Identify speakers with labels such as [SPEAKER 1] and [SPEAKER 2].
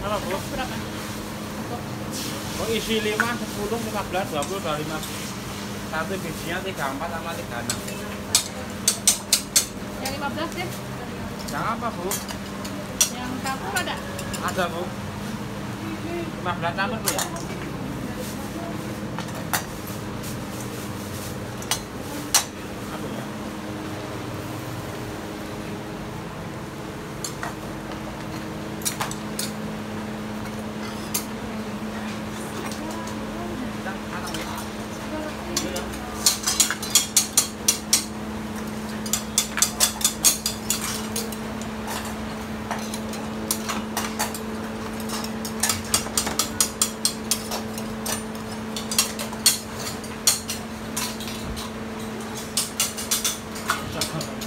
[SPEAKER 1] Apa, Bu? Berapa? Oh, isi 5, 10, 15, 20, 25. Satu bijinya 34 sama 36.
[SPEAKER 2] Yang 15 deh.
[SPEAKER 1] Yang apa, Bu?
[SPEAKER 2] Yang kapur ada?
[SPEAKER 1] Ada, Bu. 15 tahun, Bu ya? はい。